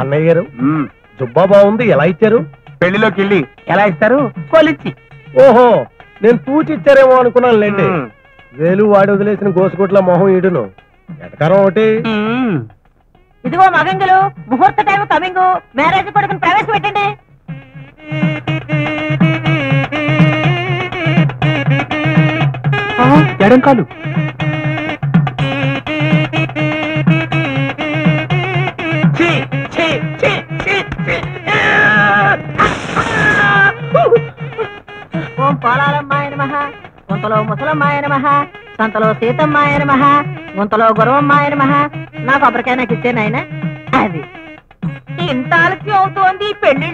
అన్నయ్య గారు జుబ్బా బాగుంది ఎలా ఇచ్చారు? పెళ్ళిలోకి వెళ్ళి ఎలా ఇస్తారు? కొలిచి ఓహో నేను తూచి ఇచ్చారేమో అనుకున్నాను లేండి. వేలు వాడి వదిలేసిన గోసుగుట్ల మొహం ఈడును. ఎటకారం ఒకటి. ఇదిగో మగంగులు ముహూర్త టైం కమింగ్ మ్యారేజ్ కొడుకుని ప్రవేశపెట్టండి ఎడం కాలు ఓం గుంతలో ముసలమ్మాయ నమః సంతలో సీతమ్మాయ నమః గుంతలో గురవమ్మాయ నమః. నా కొబ్బరికాయ నాకు ఇచ్చే నాయన. అది. ఇంత ఆలస్యం అవుతోంది పెళ్ళి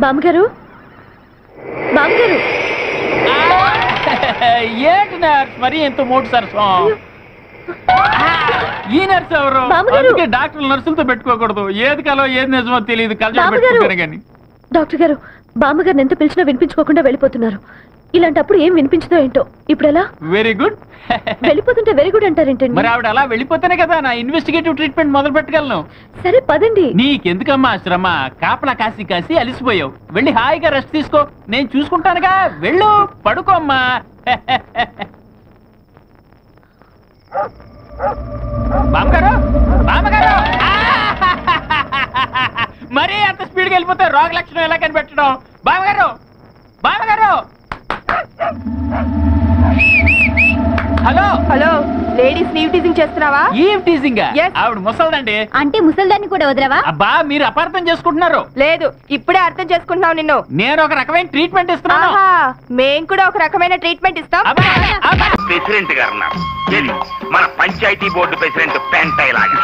బామ్మగారు? బామ్మగారు? ఏంటి నర్స్? మరి ఎంత మోటు సరసం ఈ నర్స్ ఎవరు? బామ్మగారు. అందుకే డాక్టర్లు నర్సులతో పెట్టుకోకూడదు. ఏది కలో ఏది నిజమో తెలియదు. కలిసి బామ్మగారు. పెట్టుకుంటారు కానీ డాక్టర్ గారు బామ్మగారిని ఎంత పిలిచినా వినిపించుకోకుండా వెళ్ళిపోతున్నారు. ఇలాంటప్పుడు ఏం వినిపించదో ఏంటో? ఇప్పుడు ఎలా వెరీ గుడ్ వెళ్ళిపోతుంటే వెరీ గుడ్ అంటారేంటండి? మరి ఆవిడ అలా వెళ్ళిపోతేనే కదా నా ఇన్వెస్టిగేటివ్ ట్రీట్మెంట్ మొదలు పెట్టగలను. సరే పదండి. నీకెందుకమ్మా శ్రమ కాపలా కాసి కాసి అలిసిపోయావు. వెళ్ళి హాయిగా రెస్ట్ తీసుకో. నేను చూసుకుంటానుగా. వెళ్ళు. పడుకోమ్మా బామ్మగారు? బామ్మగారు! మరీ అంత స్పీడ్గా వెళ్ళిపోతే రోగ లక్షణం ఎలా కనిపెట్టడం? బామ్మగారు? బామ్మగారు? హలో. హలో. లేడీస్ నీవ్ టీజింగ్ చేస్తున్నావా? Eve teasing. ఆవిడ ముసల్దండి. అంటే ముసల్దాన్ని కూడా వదలవా? అబ్బా మీరు అపార్థం చేసుకుంటున్నారు. లేదు ఇప్పుడే అర్థం చేసుకుంటున్నావు నిన్ను. నేను ఒక రకమైన ట్రీట్మెంట్ ఇస్తున్నాను. ఆహా మేం కూడా ఒక రకమైన ట్రీట్మెంట్ ఇస్తాం. అబ్బా, అబ్బా. ప్రెసిడెంట్ గారు మన పంచాయతీ బోర్డు ప్రెసిడెంట్ పెంటయ్య లాగా.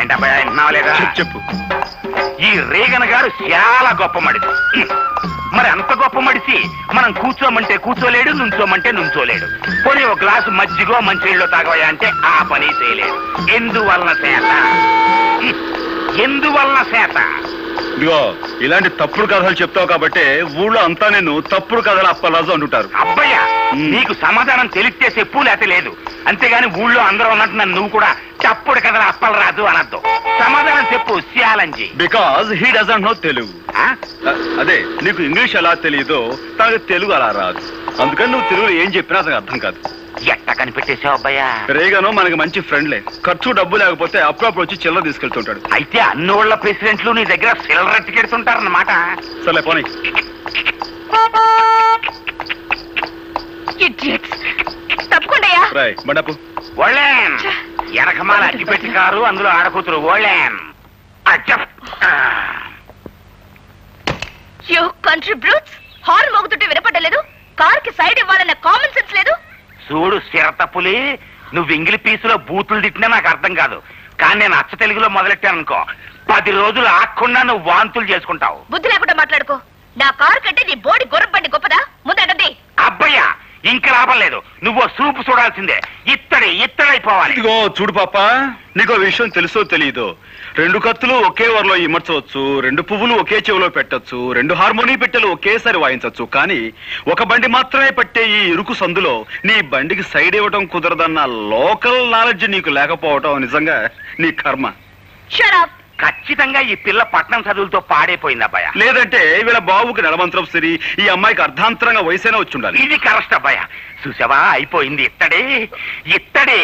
ఏంటబ్బా వింటున్నావా లేదా? చెప్పు ఈ రేగన్ గారు చాలా గొప్ప మడిసి మరి అంత గొప్ప మడిసి మనం కూర్చోమంటే కూర్చోలేడు నుంచోమంటే నుంచోలేడు. పోనీ ఒక గ్లాసు మజ్జిగో మంచినీళ్ళు తాగవయ్యా అంటే ఆ పని చేయలేడు ఎందువలన చేత ఎందువలన చేత ఇదిగో ఇలాంటి తప్పుడు కథలు చెప్తావు కాబట్టి ఊళ్ళో అంతా నేను తప్పుడు కథలు అప్పలాజు అంటుంటారు. అబ్బయ్య. నీకు సమాధానం తెలిస్తే చెప్పు లేకపోతే లేదు. అంతేగాని ఊళ్ళో అందరూ ఉన్నట్టు నన్ను నువ్వు కూడా. తప్పుడు కథలు అప్పలరాదు అనద్దు. సమాధానం చెప్పు శాలంజి because he doesn't know Telugu. ఆ? అదే నీకు ఇంగ్లీష్ ఎలా తెలియదో తనకు తెలుగు అలా రాదు. అందుకని నువ్వు తెలుగులో ఏం చెప్పినా అతనికి అర్థం కాదు. ఎట్ట కనిపెట్టేశావు అబ్బయ్యా రేగాను మనకి మంచి ఫ్రెండ్లే ఖర్చు డబ్బు లేకపోతే అప్పుడప్పుడు వచ్చి చిల్లర తీసుకెళ్తుంటాడు. అయితే అన్నోళ్ళ ప్రెసిడెంట్లు నీ దగ్గర సిల్లర్ ఎత్తికెడుతుంటారన్నమాట. సర్లే పోనీ. తప్పకుండా రాయ్ బండపు ఓళ్ళేన్. వెనకమాల అగ్గిపెట్టి కారు అందులో ఆడకూతురు. ఆ. యూ కంట్రీ బ్రూట్స్ హార్న్ మోగుతుంటే వినపడలేదు. కార్కి సైడ్ ఇవ్వాలన్న కామన్ సెన్స్ లేదు. చూడు సిరతప్పులి నువ్వు ఇంగిలి పీసులో బూతులు తిట్టినా నాకు అర్థం కాదు. కానీ నేను అచ్చ తెలుగులో మొదలెట్టాను అనుకో పది రోజులు ఆకుండా నువ్వు వాంతులు చేసుకుంటావు. బుద్ధి లేకుండా మాట్లాడుకో. నా కార్ కంటే నీ బోడి గొర్రెబండి గొప్పదా? ముందటది అబ్బయ్యా ఇంక లాభం లేదు. నువ్వు సూపు చూడాల్సిందే. ఇత్తడి ఇత్తడైపోవాలి. ఇదిగో చూడు పాప నీకో విషయం తెలుసో తెలియదో రెండు కత్తులు ఒకే వరలో ఇమర్చవచ్చు రెండు పువ్వులు ఒకే చెవిలో పెట్టొచ్చు రెండు హార్మోనీ పెట్టెలు ఒకేసారి వాయించవచ్చు కానీ ఒక బండి మాత్రమే పట్టే ఈ ఇరుకు సందులో నీ బండికి సైడ్ ఇవ్వటం కుదరదన్న లోకల్ నాలెడ్జ్ నీకు లేకపోవటం నిజంగా నీ కర్మ. షరప్ ఖచ్చితంగా ఈ పిల్ల పట్నం చదువులతో పాడైపోయింది అబ్బాయ. లేదంటే వీళ్ళ బాబుకి నడమంత్రం సిరి ఈ అమ్మాయికి అర్ధాంతరంగా వయసైనా వచ్చి ఉండాలి ఇది కరెక్ట్ అబ్బాయ. చూసావా? అయిపోయింది ఇత్తడే ఇత్తడే!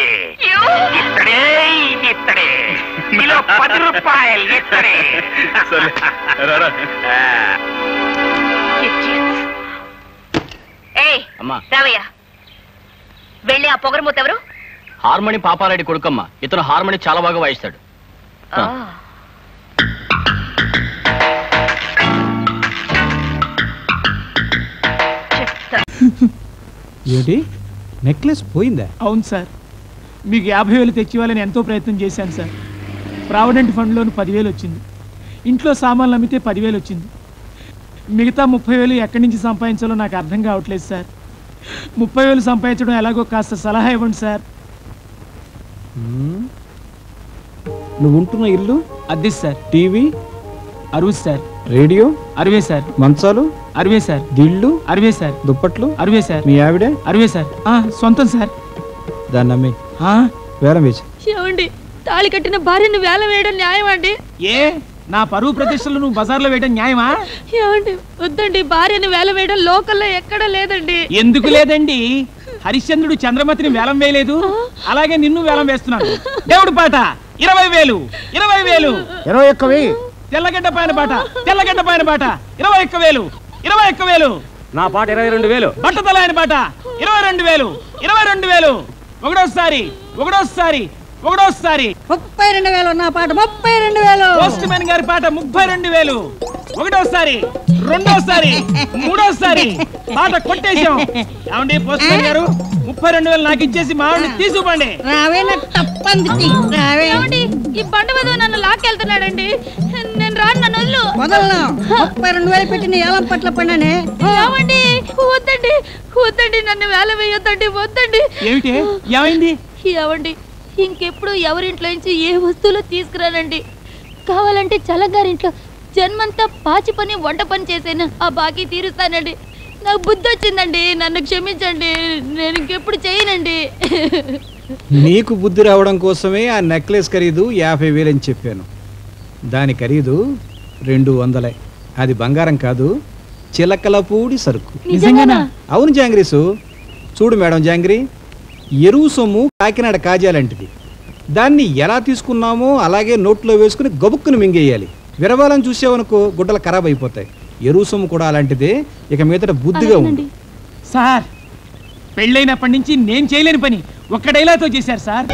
ఇత్తడే ఇది ఇత్తడే. కిలో పది రూపాయలు ఇత్తడే. సరే రారా ఆ. ఏయ్ అమ్మా. రావయ్య. వెళ్ళి ఆ పొగరమూత ఎవరు హార్మోని పాపారెడ్డి కొడుకమ్మ. ఇతను హార్మోని చాలా బాగా వాయిస్తాడు. ఆ. ఏంటి నెక్లెస్ పోయిందా? అవును సార్. మీకు యాభై వేలు తెచ్చివ్వాలని ఎంతో ప్రయత్నం చేశాను సార్. ప్రావిడెంట్ ఫండ్లోని పదివేలు వచ్చింది. ఇంట్లో సామాన్లు అమ్మితే పదివేలు వచ్చింది. మిగతా ముప్పై వేలు ఎక్కడి నుంచి సంపాదించాలో నాకు అర్థం కావట్లేదు సార్. ముప్పై వేలు సంపాదించడం ఎలాగో కాస్త సలహా ఇవ్వండి సార్. నువ్వు ఉంటున్న ఇల్లు? అద్దె సార్. టీవీ? అరువు సార్. రేడియో? అరవే సార్. మంచాలు? అరవే సార్. దిళ్ళు? అరవే సార్. దుప్పట్లు? అరవే సార్. మీ ఆవిడ? అరవే సార్. ఆ, సొంతం సార్. దాన్ని అమ్మి ఆ, వేలం వేసి. ఏమండి? తాళి కట్టిన భార్యను వేల వేయడం న్యాయం అండి? ఏ? నా పరువు ప్రతిష్టలు నువ్వు బజార్లో వేయడం న్యాయమా? ఏమండి? వద్దండి. భార్యను వేల వేయడం లోకల్లో ఎక్కడా లేదండి. ఎందుకు లేదండి? హరిశ్చంద్రుడు చంద్రమతిని వేలం వేయలేదు. అలాగే నిన్ను వేలం వేస్తున్నాను దేవుడు పాట. ఇరవై వేలు. ఇరవై వేలు. ఇరవై ఒక్క వెయ్యి. తెల్లగడ్డ పైన పాట తెల్లగడ్డ పైన పాట ఇరవై ఒక్క వేలు ఇరవై ఒక్క వేలు. నా పాట ఇరవై రెండు వేలు. బట్టతల ఆయన పాట ఇరవై రెండు వేలు ఇరవై రెండు వేలు. ఒకటోసారి ఒకటోసారి ఒకటోసారి. ముప్పై రెండు వేలు నా పాట ముప్పై రెండు వేలు. పోస్ట్ మ్యాన్ గారి పాట ముప్పై రెండు వేలు. ఒకటోసారి రెండోసారి మూడోసారి. పాట కొట్టేశాం. ఏమండి పోస్ట్ మ్యాన్ గారు? ముప్పై రెండు వేలు నాకు ఇచ్చేసి మా ఆవిడని తీసుకుపండి. రావే నా తప్పంది రావే. ఏమండి ఈ బండ మీద నన్ను లాక్కెళ్తున్నాడండి. నేను రాను నన్ను వదిలు. వదలను. ముప్పై రెండు వేలు పెట్టి నీ ఏలం పట్ల పడినానే. ఏమండి వద్దండి. వద్దండి నన్ను వేల వేయొద్దండి వద్దండి. ఏమిటి? ఏమైంది? ఏమండి ఇంకెప్పుడు ఎవరింట్లో నుంచి ఏ వస్తువులు తీసుకురానండి? కావాలంటే చలంగారింట్లో జన్మంతా పాచి పని వంట పని చేసేనా. ఆ బాకీ తీరుస్తానండి. నాకు బుద్ధి వచ్చిందండి. నన్ను క్షమించండి. నేను ఇంకెప్పుడు చేయనండి. నీకు బుద్ధి రావడం కోసమే ఆ నెక్లెస్ ఖరీదు యాభై వేలని చెప్పాను. దాని ఖరీదు రెండు వందలే. అది బంగారం కాదు చిలకలపూడి సరుకు. నిజంగానా? అవును జాంగ్రీసు. చూడు మేడం జాంగ్రీ ఎరువు సొమ్ము కాకినాడ కాజాలంటిది దాన్ని ఎలా తీసుకున్నామో అలాగే నోట్లో వేసుకుని గబుక్కుని మింగేయాలి. విరవాలని చూసావనుకో గుడ్డలు ఖరాబ్ అయిపోతాయి. ఎరువు సొమ్ము కూడా అలాంటిదే. ఇక మీదట బుద్ధిగా ఉంది. సార్ పెళ్ళైనప్పటి నుంచి నేను చేయలేని పని ఒక్క డైలాగ్తో చేశారు సార్.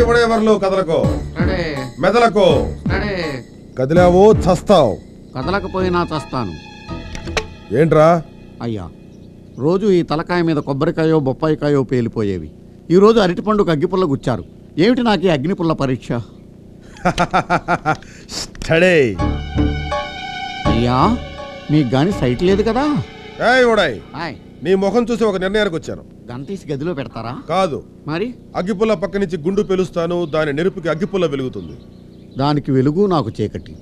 ఇవ్వడెవర్లు కదలకు. మెదలకు. కదిలావో చస్తావు. కదలకపోయినా చస్తాను. ఏంట్రా? అయ్యా రోజు ఈ తలకాయ మీద కొబ్బరికాయో బొప్పాయికాయో పేలిపోయేవి. ఈరోజు అరటిపండుకు అగ్గిపుల్ల గుచ్చారు. ఏమిటి నాకు ఈ అగ్నిపుల్ల పరీక్ష? స్టడీ. అయ్యా మీకు గాని సైట్ లేదు కదా? ఏయ్ హాయ్ నీ ముఖం చూసి ఒక నిర్ణయానికి వచ్చాను. గన్ తీసి గదిలో పెడతారా? కాదు. మరి? అగ్గిపుల్ల పక్క నుంచి గుండు పెలుస్తాను దాని నెరుపుకి అగ్గిపుల్ల వెలుగుతుంది. దానికి వెలుగు నాకు చీకటి.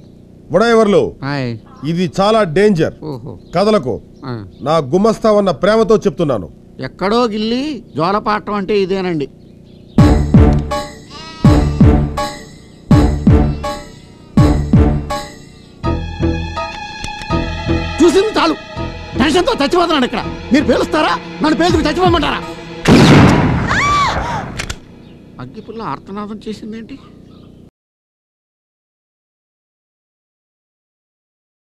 ఉడయవర్లు హాయ్ ఇది చాలా డేంజర్ ఆ. నా గుమస్తావన్న ప్రేమతో చెప్తున్నాను. ఎక్కడో గిల్లి జోలపాటం అంటే ఇదేనండి. చూసింది చాలు. టెన్షన్తో చచ్చిపోతున్నాను ఇక్కడ. మీరు పేలుస్తారా? నన్ను పేలుకు చచ్చిపోమంటారా? అగ్గిపుల్ల ఆర్తనాదం చేసిందేంటి?